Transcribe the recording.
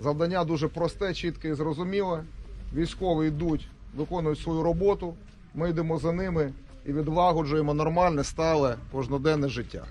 Завдання дуже просте, чітке і зрозуміле. Військові йдуть, виконують свою роботу. Ми йдемо за ними і відлагоджуємо нормальне, стале, кожноденне життя.